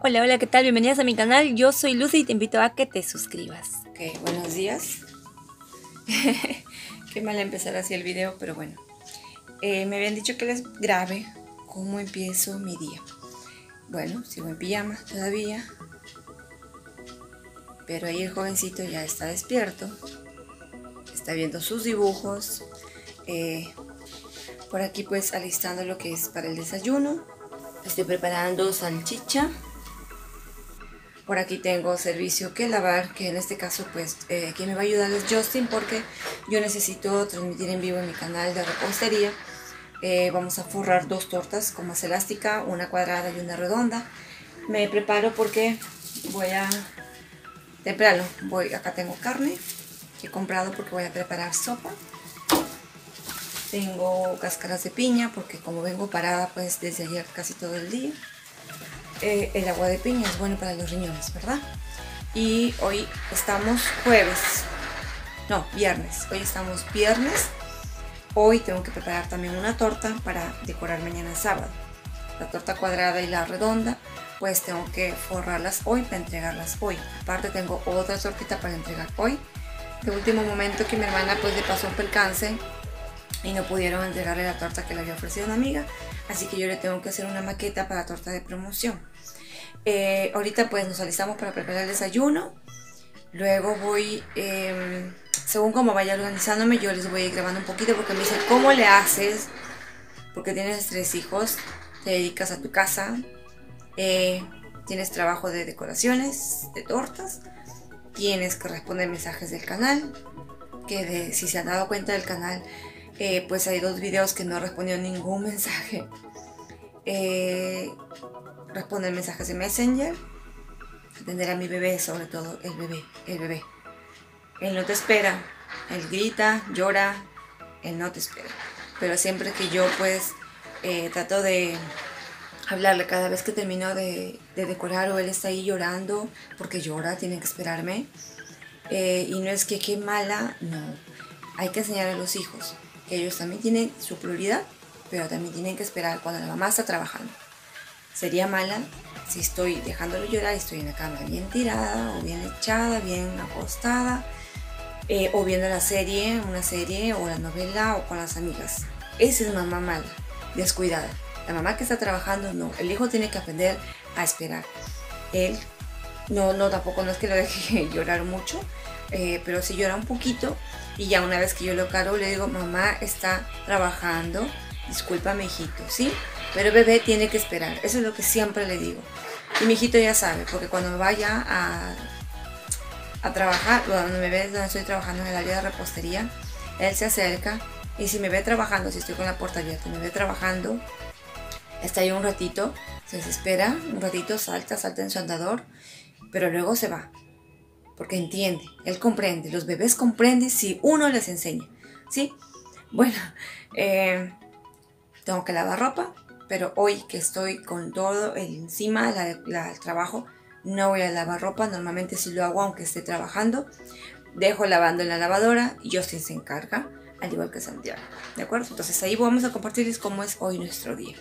Hola, hola, ¿qué tal? Bienvenidas a mi canal. Yo soy Lucy y te invito a que te suscribas. Ok, buenos días. Qué mal empezar así el video, pero bueno. Eh, me habían dicho que les grabe cómo empiezo mi día. Bueno, sigo en pijama todavía. Pero ahí el jovencito ya está despierto. Está viendo sus dibujos. Eh, por aquí pues alistando lo que es para el desayuno. Estoy preparando salchicha por aquí tengo servicio que lavar, que en este caso pues eh, quien me va a ayudar es Justin porque yo necesito transmitir en vivo en mi canal de repostería. Eh, vamos a forrar dos tortas con más elástica, una cuadrada y una redonda. Me preparo porque voy a... Temprano, voy, acá tengo carne que he comprado porque voy a preparar sopa. Tengo cáscaras de piña porque como vengo parada pues desde ayer casi todo el día. Eh, el agua de piña es bueno para los riñones, ¿verdad? Y hoy estamos jueves, no, viernes, hoy estamos viernes. Hoy tengo que preparar también una torta para decorar mañana sábado. La torta cuadrada y la redonda, pues tengo que forrarlas hoy para entregarlas hoy. Aparte tengo otra tortita para entregar hoy. De último momento que mi hermana pues le pasó un percance y no pudieron entregarle la torta que le había ofrecido una amiga. Así que yo le tengo que hacer una maqueta para torta de promoción. Eh, ahorita pues nos alistamos para preparar el desayuno. Luego voy, em, según como vaya organizándome, yo les voy a ir grabando un poquito porque me dicen, ¿cómo le haces? Porque tienes tres hijos, te dedicas a tu casa, eh, tienes trabajo de decoraciones, de tortas, tienes que responder mensajes del canal, que si se han dado cuenta del canal, eh, pues hay dos videos que no respondió ningún mensaje. Eh, mensajes de Messenger, atender a mi bebé, sobre todo el bebé, el bebé. Él no te espera, él grita, llora, él no te espera. Pero siempre que yo pues eh, trato de hablarle cada vez que termino de, decorar o él está ahí llorando porque llora, tiene que esperarme. y no es que qué mala, no. Hay que enseñar a los hijos ellos también tienen su prioridad, pero también tienen que esperar cuando la mamá está trabajando. Sería mala si estoy dejándolo llorar estoy en la cama bien tirada o bien echada, bien acostada, eh, o viendo la serie, una serie o la novela o con las amigas. Esa es mamá mala, descuidada. La mamá que está trabajando, no. El hijo tiene que aprender a esperar. Él, no, no, tampoco no es que lo deje llorar mucho, eh, pero si llora un poquito, y ya una vez que yo lo cargo, le digo, mamá está trabajando, discúlpame hijito, ¿sí? Pero bebé tiene que esperar, eso es lo que siempre le digo. Y mi hijito ya sabe, porque cuando vaya a, a trabajar, cuando me ve donde estoy trabajando en el área de repostería, él se acerca y si me ve trabajando, si estoy con la puerta abierta, me ve trabajando, está ahí un ratito, se desespera, un ratito salta, salta en su andador, pero luego se va porque entiende, él comprende, los bebés comprenden si uno les enseña, ¿sí? Bueno, eh, tengo que lavar ropa, pero hoy que estoy con todo el encima del trabajo, no voy a lavar ropa, normalmente si lo hago aunque esté trabajando, dejo lavando en la lavadora y Justin se encarga, al igual que Santiago, ¿de acuerdo? Entonces ahí vamos a compartirles cómo es hoy nuestro día.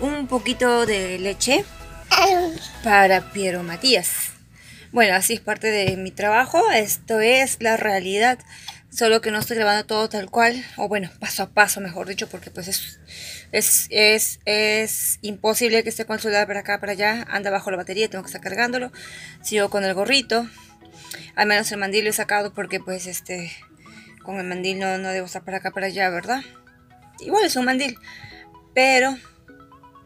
Un poquito de leche para Piero Matías. Bueno, así es parte de mi trabajo, esto es la realidad, solo que no estoy grabando todo tal cual, o bueno, paso a paso, mejor dicho, porque pues es, es, es, es imposible que esté con para acá, para allá, anda bajo la batería, tengo que estar cargándolo, sigo con el gorrito, al menos el mandil lo he sacado porque pues este, con el mandil no, no debo estar para acá, para allá, ¿verdad? Igual es un mandil, pero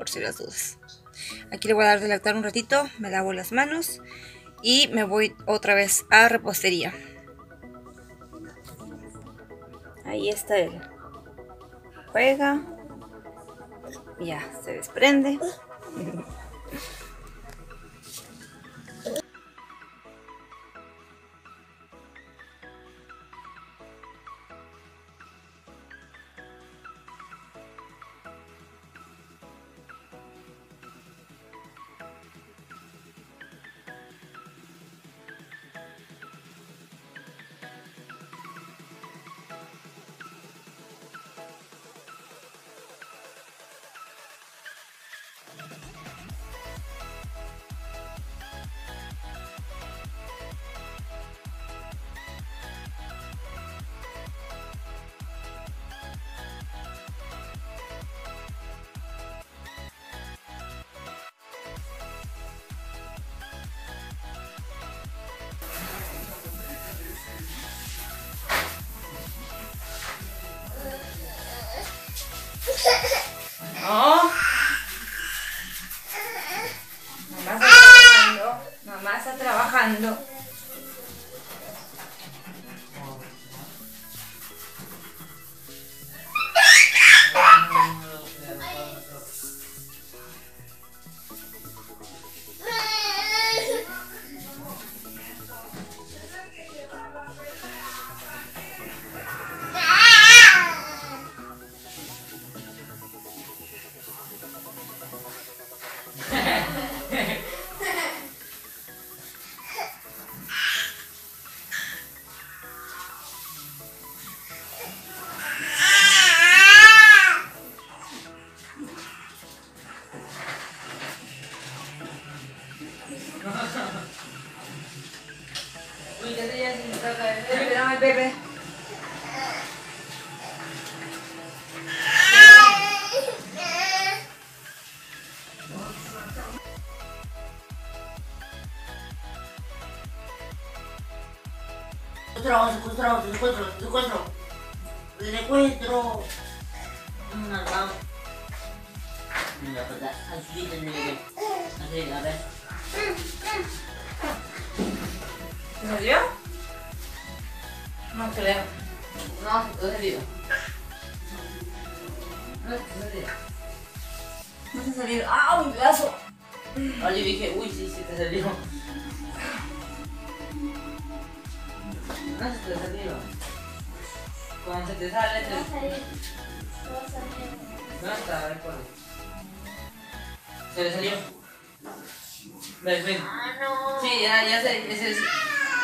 por si las dudas. Aquí le voy a dar de lactar un ratito, me lavo las manos y me voy otra vez a repostería. Ahí está él. Juega. Ya, se desprende. No. Mamá está trabajando. Mamá está trabajando. Secuestrado, secuestrado, secuestro, secuestro. Secuestro. Mm, vamos. Mira, pues, así te negro. Así, a ver. ¿Te salió? No creo. No, se te salió. No, se te salió. No se salió. ¡Ah, un brazo! Ahora yo dije, uy, sí, sí te salió. No se te salió. Cuando se te sale, te... No está, a ver cuál es. ¿Se le salió? Ven, ven. Ah, no. Sí, ya, ya sé, es... O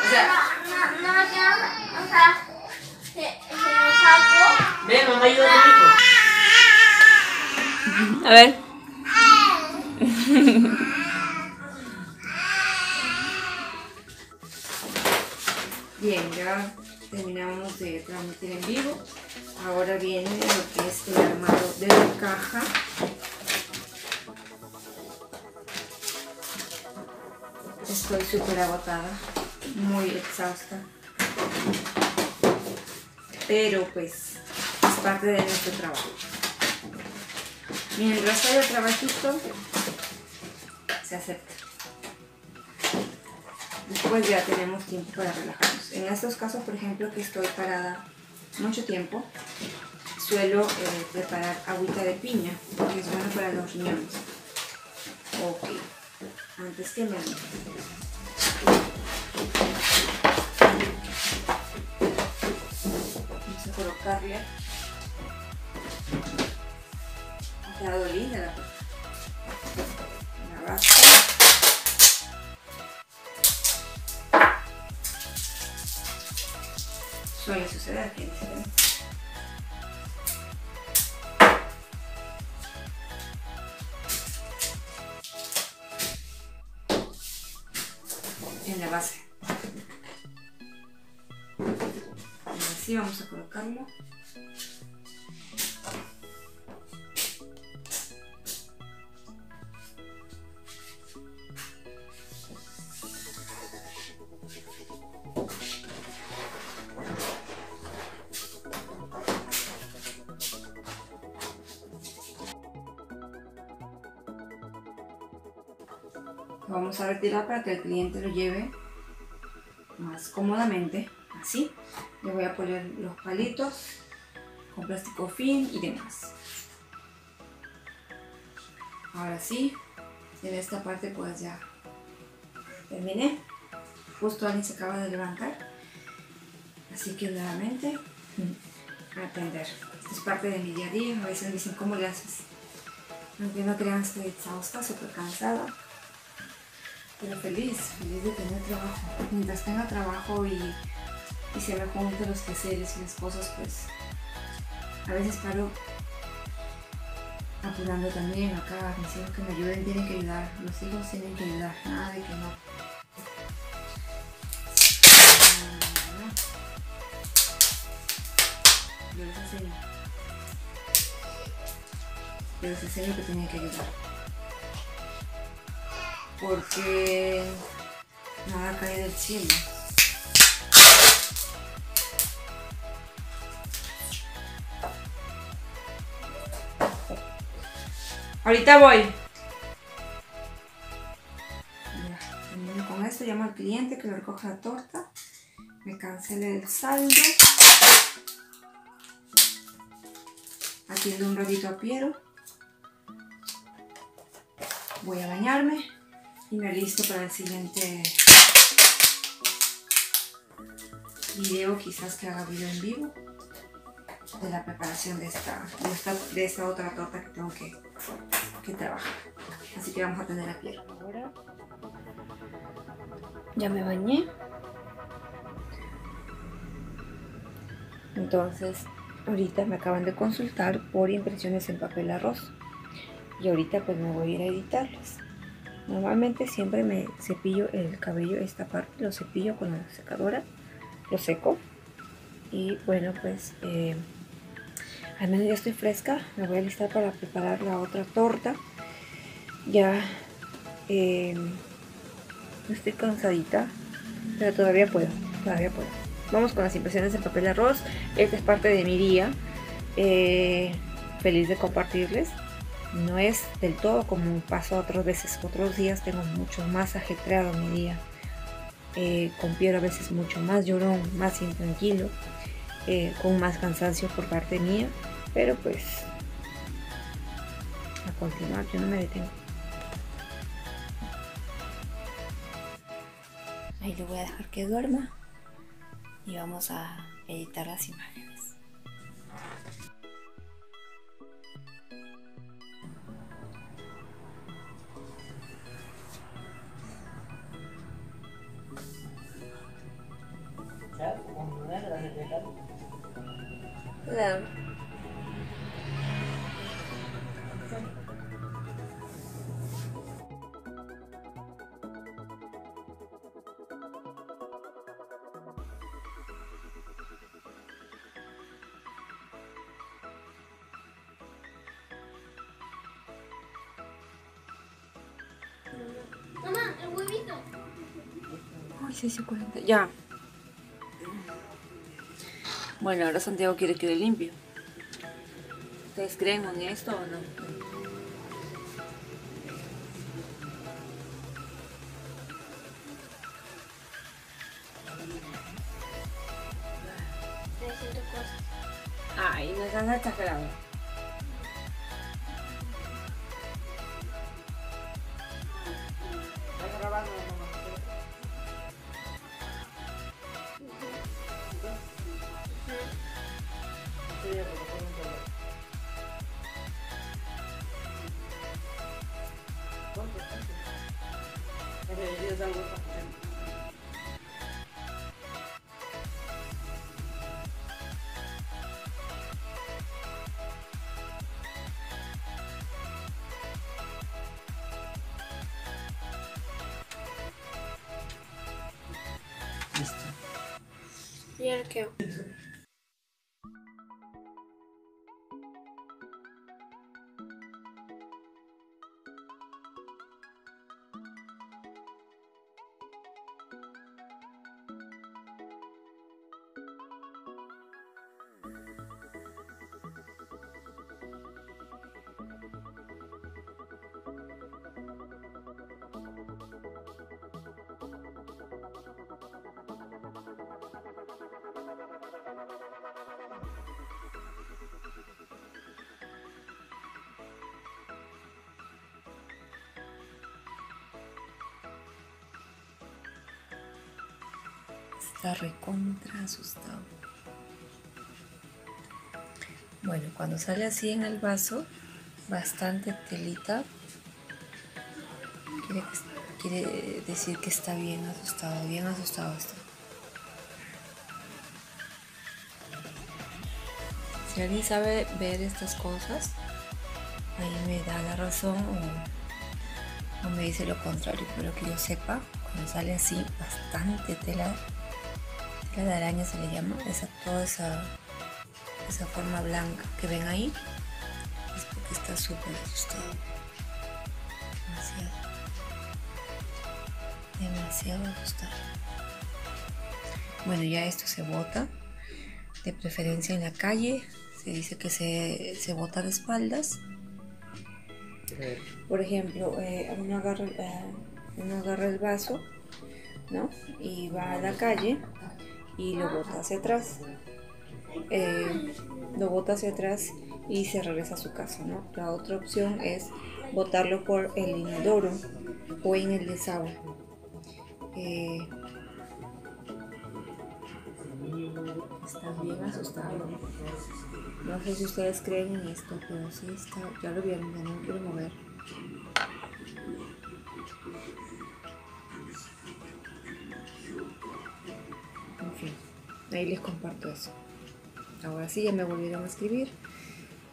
sea, No, no, no, ya, o sea, se, se lo saco. ven, mamá, ayuda a tu hijo. A ver. Bien, ya terminamos de transmitir en vivo. Ahora viene lo que es el armado de la caja. Estoy súper agotada, muy exhausta. Pero pues es parte de nuestro trabajo. Mientras haya trabajito, se acepta. Después ya tenemos tiempo para relajarnos. En estos casos, por ejemplo, que estoy parada mucho tiempo, suelo eh, preparar agüita de piña, porque es bueno para los riñones. Ok, antes que me... Vamos a colocarle... La cosa. La En la base. Y así vamos a colocarlo para que el cliente lo lleve más cómodamente, así. Le voy a poner los palitos con plástico fin y demás. Ahora sí, en esta parte pues ya terminé. Justo alguien se acaba de levantar. Así que nuevamente a atender. Esto es parte de mi día a día. A veces me dicen, ¿cómo le haces? Aunque no crean, estoy exhausta, súper cansada. Pero feliz, feliz de tener trabajo. Mientras tenga trabajo y, y se me junten los quehaceres y las cosas, pues a veces paro apurando también acá. Mis hijos que me ayuden tienen que ayudar. Los hijos tienen que ayudar. Nada de que no. Yo les enseño. Yo les enseño que tienen que ayudar porque nada cae del cielo. Ahorita voy. Ya, con esto, llamo al cliente que le recoja la torta, me cancele el saldo. Atiendo un ratito a Piero. Voy a bañarme y me listo para el siguiente video, quizás que haga video en vivo de la preparación de esta, de esta, de esta otra torta que tengo que, que trabajar. Así que vamos a tener a Piero. Ahora ya me bañé. Entonces, ahorita me acaban de consultar por impresiones en papel arroz. Y ahorita pues me voy a ir a editarlas. Normalmente siempre me cepillo el cabello, esta parte lo cepillo con la secadora, lo seco. Y bueno, pues eh, al menos ya estoy fresca. Me voy a listar para preparar la otra torta. Ya eh, estoy cansadita, pero todavía puedo, todavía puedo. Vamos con las impresiones en papel arroz. Esta es parte de mi día. Eh, feliz de compartirles no es del todo como pasó otras veces. Otros días tengo mucho más ajetreado mi día. Eh, con Piero a veces mucho más llorón, más intranquilo, eh, con más cansancio por parte mía. Pero pues a continuar, yo no me detengo. Ahí lo voy a dejar que duerma y vamos a editar las imágenes. Claro. Mamá, el huevito. Ay, 6 y 40. Ya. Bueno, ahora Santiago quiere que le limpie. ¿Ustedes creen en esto o no? Ay, no estás exagerado. Está recontra asustado. Bueno, cuando sale así en el vaso, bastante telita, quiere, decir que está bien asustado, bien asustado está. Si alguien sabe ver estas cosas, ahí me da la razón o, o me dice lo contrario, pero que yo sepa, cuando sale así, bastante tela, tela de araña se le llama, esa, toda esa, esa forma blanca que ven ahí, es porque está súper asustado. Demasiado. Demasiado asustado. Bueno, ya esto se bota, de preferencia en la calle, se dice que se, se bota de espaldas. Por ejemplo, eh, uno, agarra, eh, uno agarra el vaso, ¿no? Y va a la calle y lo bota hacia atrás. Eh, lo bota hacia atrás y se regresa a su casa, ¿no? La otra opción es botarlo por el inodoro o en el desagüe. Eh, bien asustado. No sé si ustedes creen en esto, pero sí está, ya lo vieron, ya no quiero mover. Ahí les comparto eso. Ahora sí, ya me volvieron a escribir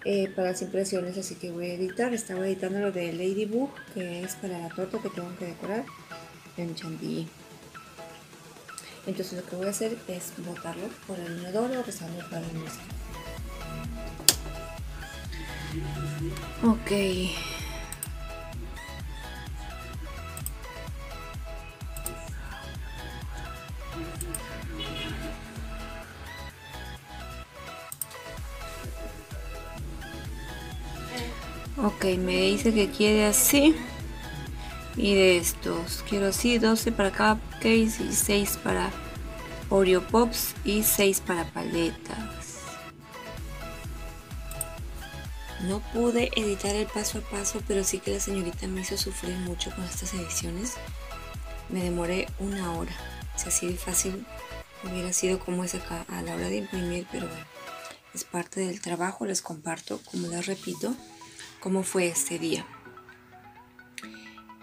eh, para las impresiones, así que voy a editar. Estaba editando lo de Ladybug, que es para la torta que tengo que decorar en chantilly. Entonces lo que voy a hacer es botarlo por el inodoro o pasarlo para el mezcla. Ok. Me dice que quiere así. Y de estos, quiero así, 12 para cupcakes y 6 para Oreo Pops y 6 para paletas. No pude editar el paso a paso, pero sí que la señorita me hizo sufrir mucho con estas ediciones. Me demoré una hora. Si así de fácil hubiera sido como es acá a la hora de imprimir, pero bueno, es parte del trabajo. Les comparto, como les repito, cómo fue este día.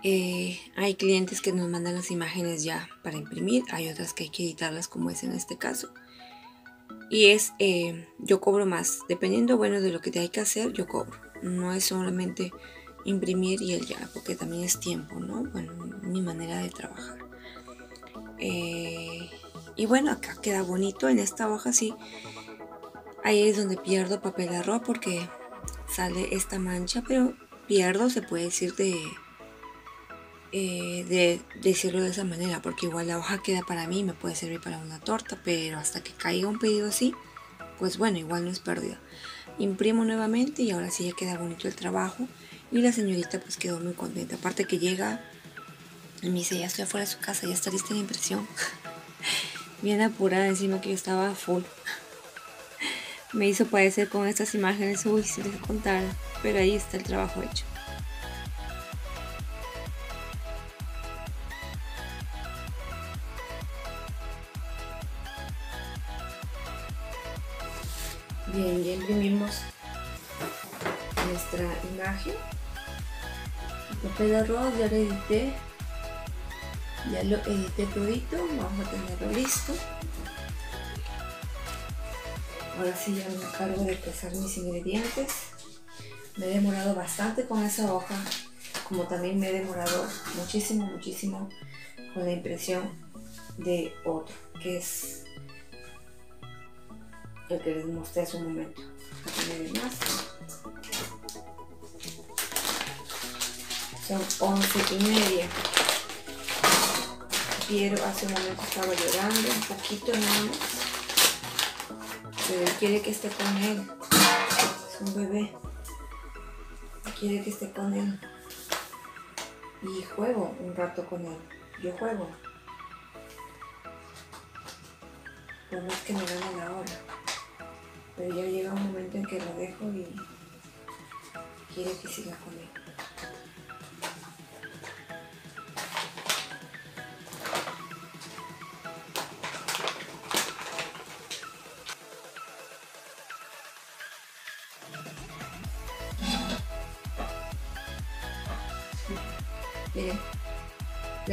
Eh, hay clientes que nos mandan las imágenes ya para imprimir, hay otras que hay que editarlas como es en este caso. Y es, eh, yo cobro más, dependiendo, bueno, de lo que te hay que hacer, yo cobro. No es solamente imprimir y el ya, porque también es tiempo, ¿no? Bueno, mi manera de trabajar. Eh, y bueno, acá queda bonito en esta hoja, sí. Ahí es donde pierdo papel arroz porque sale esta mancha, pero pierdo, se puede decir, de, eh, de decirlo de esa manera, porque igual la hoja queda para mí, me puede servir para una torta, pero hasta que caiga un pedido así, pues bueno, igual no es pérdida. Imprimo nuevamente y ahora sí ya queda bonito el trabajo y la señorita pues quedó muy contenta. Aparte que llega y me dice, ya estoy afuera de su casa, ya está lista la impresión. Bien apurada, encima que yo estaba full. Me hizo padecer con estas imágenes, uy, si les contara, pero ahí está el trabajo hecho. Bien, ya imprimimos nuestra imagen. El papel de arroz ya lo edité. Ya lo edité todito. Vamos a tenerlo listo. Ahora sí ya me encargo de pesar mis ingredientes. Me he demorado bastante con esa hoja. Como también me he demorado muchísimo, muchísimo con la impresión de otro, que es el que les mostré hace un momento. Son once y media. Piero hace un momento estaba llorando un poquito nada más. Pero él quiere que esté con él. Es un bebé. Quiere que esté con él. Y juego un rato con él. Yo juego. Por más que me gane la hora. Pero ya llega un momento en que lo dejo y quiere que siga con él.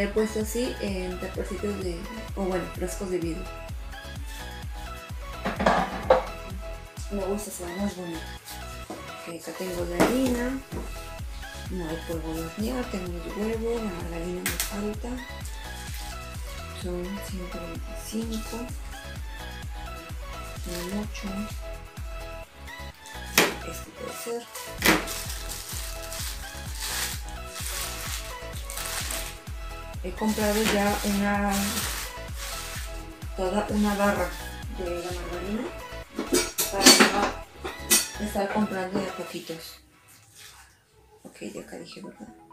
He puesto así en tapercitos de, o bueno, frascos de vidrio. Me gusta, se ve más bonito. Ok, acá tengo la harina, no hay polvo de hornear, tengo los huevos, la margarina me falta. Son 125. No mucho. Este puede ser. He comprado ya una toda una barra de la margarina para estar comprando de poquitos. Ok de acá dije verdad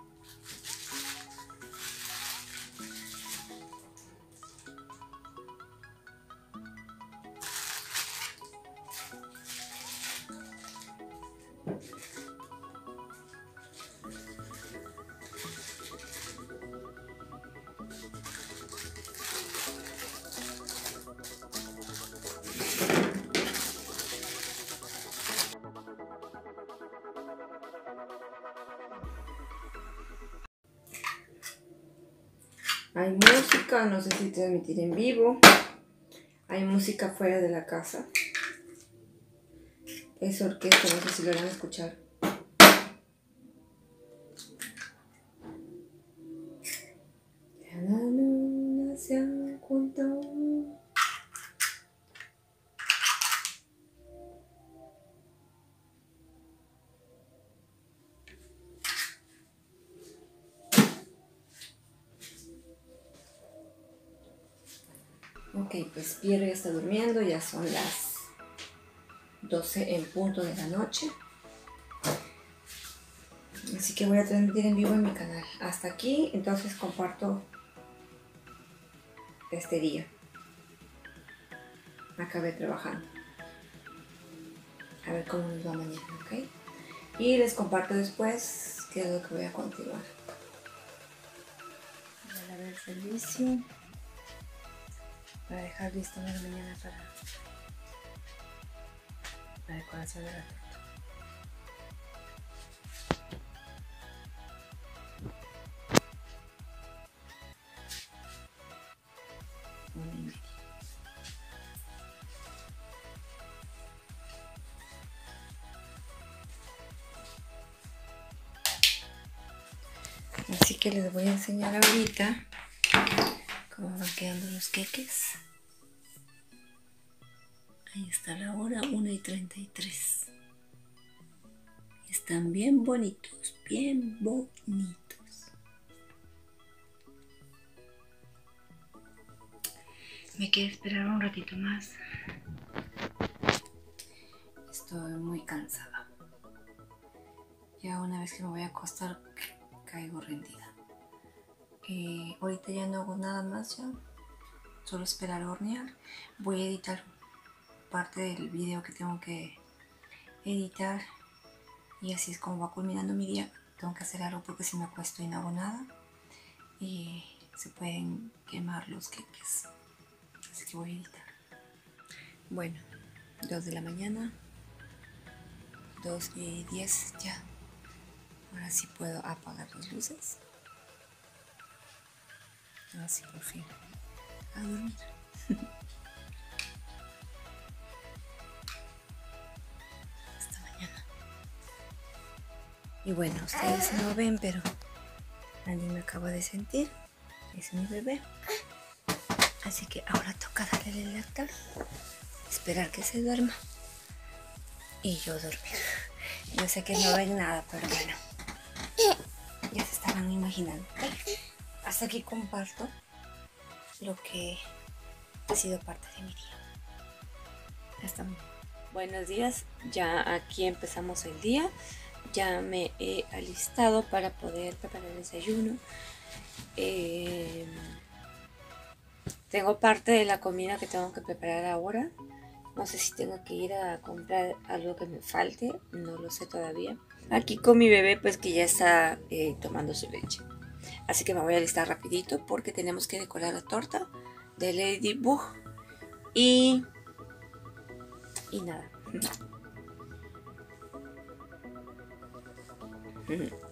en vivo. Hay música fuera de la casa. Es orquesta, no sé si lo van a escuchar. Pierre ya está durmiendo, ya son las 12 en punto de la noche. Así que voy a transmitir en vivo en mi canal. Hasta aquí, entonces comparto este día. Acabé trabajando. A ver cómo nos va mañana, ¿ok? Y les comparto después qué es lo que voy a continuar. Voy a ver el servicio para dejar listo la mañana para la decoración de la torta. Así que les voy a enseñar ahorita cómo van quedando los queques. Ahí está la hora, 1 y 33. Están bien bonitos, bien bonitos. Me quiero esperar un ratito más. Estoy muy cansada. Ya una vez que me voy a acostar, caigo rendida. Eh, ahorita ya no hago nada más ya. Solo esperar hornear. Voy a editar parte del video que tengo que editar. Y así es como va culminando mi día. Tengo que hacer algo porque si me acuesto y no hago nada. Y se pueden quemar los queques. Así que voy a editar. Bueno, 2 de la mañana. 2 y 10 ya. Ahora sí puedo apagar las luces. Así por fin. A dormir. Hasta mañana. Y bueno, ustedes no ven, pero Andy me acaba de sentir. Es mi bebé. Así que ahora toca darle el lactar, esperar que se duerma y yo dormir. Yo sé que no ven nada, pero bueno, ya se estaban imaginando. Hasta aquí comparto lo que ha sido parte de mi día. Hasta Buenos días, ya aquí empezamos el día. Ya me he alistado para poder preparar el desayuno. Eh, tengo parte de la comida que tengo que preparar ahora. No sé si tengo que ir a comprar algo que me falte, no lo sé todavía. Aquí con mi bebé pues que ya está eh, tomando su leche. Así que me voy a alistar rapidito porque tenemos que decorar la torta de Ladybug. Y... Y nada.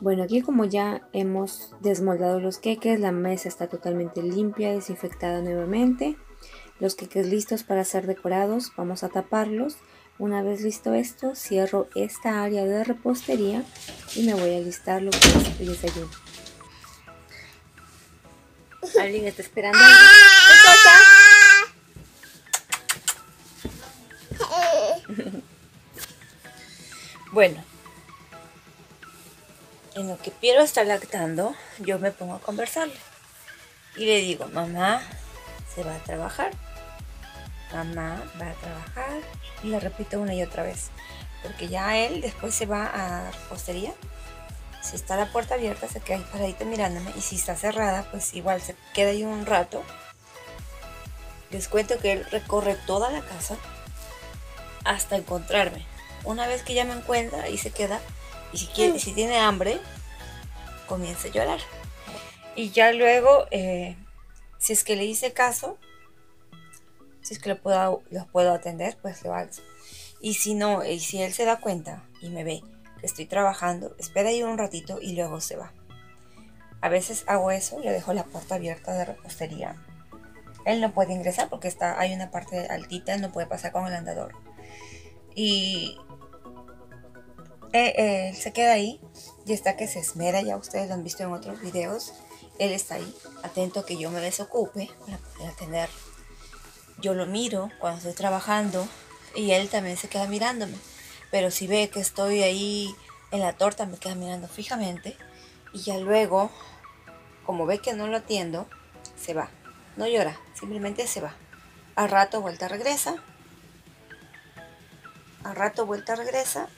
Bueno, aquí como ya hemos desmoldado los queques, la mesa está totalmente limpia, desinfectada nuevamente. Los queques listos para ser decorados, vamos a taparlos. Una vez listo esto, cierro esta área de repostería y me voy a listar lo que es el desayuno. ¿Alguien está esperando? bueno, en lo que Piero está lactando, yo me pongo a conversarle. Y le digo, mamá se va a trabajar. Mamá va a trabajar. Y le repito una y otra vez. Porque ya él después se va a repostería. Si está la puerta abierta, se queda ahí paradito mirándome. Y si está cerrada, pues igual se queda ahí un rato. Les cuento que él recorre toda la casa hasta encontrarme. Una vez que ya me encuentra, y se queda y si, quiere, si tiene hambre, comienza a llorar. Y ya luego, eh, si es que le hice caso, si es que lo puedo, puedo atender, pues lo hago. Y si no, y si él se da cuenta y me ve que estoy trabajando, espera ahí un ratito y luego se va. A veces hago eso, le dejo la puerta abierta de repostería. Él no puede ingresar porque está, hay una parte altita, no puede pasar con el andador. Y eh, él se queda ahí y está que se esmera, ya ustedes lo han visto en otros videos. Él está ahí, atento a que yo me desocupe para poder atender. Yo lo miro cuando estoy trabajando y él también se queda mirándome. Pero si ve que estoy ahí en la torta, me queda mirando fijamente. Y ya luego, como ve que no lo atiendo, se va. No llora, simplemente se va. Al rato vuelta regresa. Al rato vuelta regresa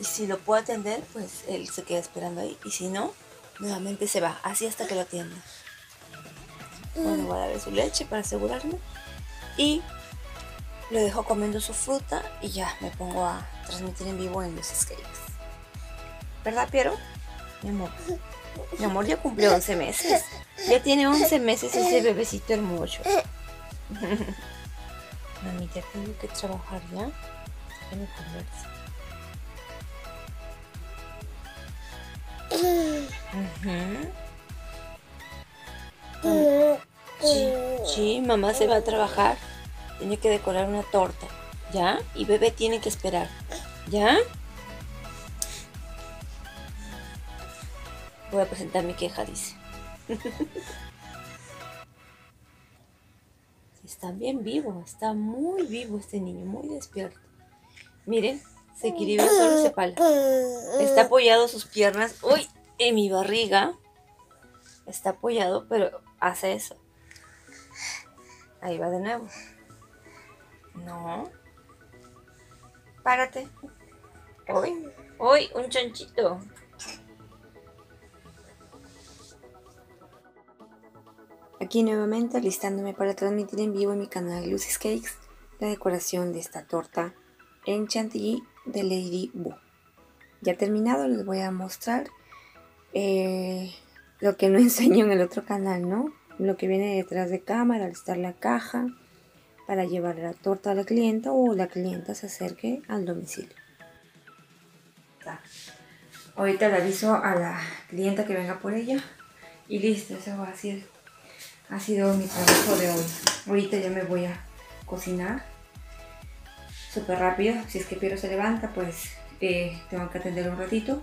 y si lo puedo atender, pues él se queda esperando ahí. Y si no, nuevamente se va, así hasta que lo atienda. Bueno, voy a darle su leche para asegurarme. Y lo dejo comiendo su fruta y ya me pongo a transmitir en vivo en los skates. ¿Verdad, Piero? Mi amor. Mi amor ya cumplió 11 meses. Ya tiene 11 meses ese bebecito hermoso. Mamita, tengo que trabajar ya. Déjame conversar. Sí, mamá se va a trabajar. Tiene que decorar una torta. ¿Ya? Y bebé tiene que esperar. ¿Ya? Voy a presentar mi queja, dice. Está bien vivo, está muy vivo este niño, muy despierto. Miren, se equilibra solo se pala. Está apoyado sus piernas. Uy, en mi barriga. Está apoyado, pero hace eso. Ahí va de nuevo. No. Párate. Uy, uy, un chanchito. Aquí nuevamente alistándome para transmitir en vivo en mi canal Lucy's Cakes la decoración de esta torta en chantilly de Lady Boo. Ya terminado les voy a mostrar eh, lo que no enseño en el otro canal, ¿no? Lo que viene detrás de cámara, al estar la caja para llevar la torta a la clienta o la clienta se acerque al domicilio. Ahorita le aviso a la clienta que venga por ella y listo, eso ha sido mi trabajo de hoy. Ahorita ya me voy a cocinar súper rápido. Si es que Piero se levanta, pues eh, tengo que atender un ratito.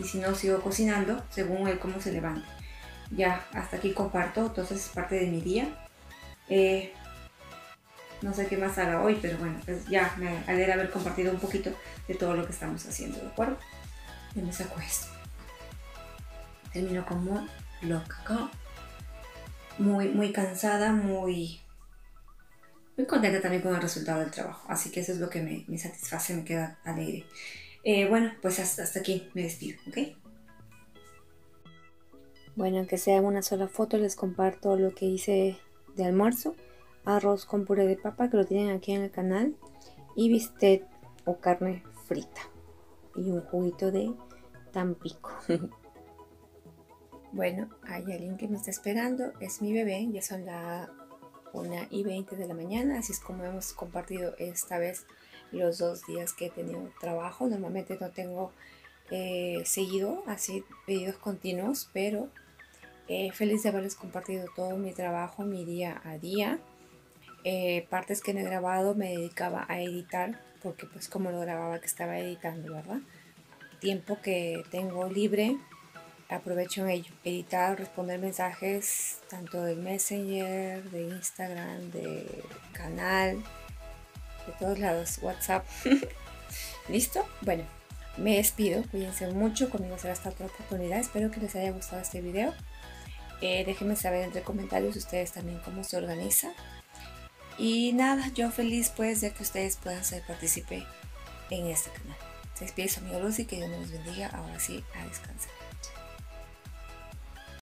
Y si no, sigo cocinando según él cómo se levante. ya hasta aquí comparto, entonces es parte de mi día. Eh, no sé qué más haga hoy, pero bueno, pues ya me alegra haber compartido un poquito de todo lo que estamos haciendo, ¿de acuerdo? Y me saco esto. Termino como loca, muy, muy cansada, muy, muy contenta también con el resultado del trabajo. Así que eso es lo que me, me satisface, me queda alegre. Eh, bueno, pues hasta, hasta aquí me despido, ¿ok? Bueno, aunque sea una sola foto, les comparto lo que hice de almuerzo. Arroz con puré de papa, que lo tienen aquí en el canal. Y bistec o carne frita. Y un juguito de tampico. bueno, hay alguien que me está esperando. Es mi bebé. Ya son las 1 y 20 de la mañana. Así es como hemos compartido esta vez los dos días que he tenido trabajo. Normalmente no tengo eh, seguido así pedidos continuos, pero eh, feliz de haberles compartido todo mi trabajo, mi día a día. Eh, partes que no he grabado me dedicaba a editar, porque pues como lo grababa que estaba editando, ¿verdad? Tiempo que tengo libre, aprovecho en ello. Editar, responder mensajes, tanto del Messenger, de Instagram, de canal, todos lados, WhatsApp. ¿Listo? Bueno, me despido, cuídense mucho, conmigo será hasta otra oportunidad. Espero que les haya gustado este video. Eh, déjenme saber entre comentarios ustedes también cómo se organiza. Y nada, yo feliz pues de que ustedes puedan ser partícipe en este canal. Se despide su amigo Lucy, que Dios nos bendiga. Ahora sí, a descansar.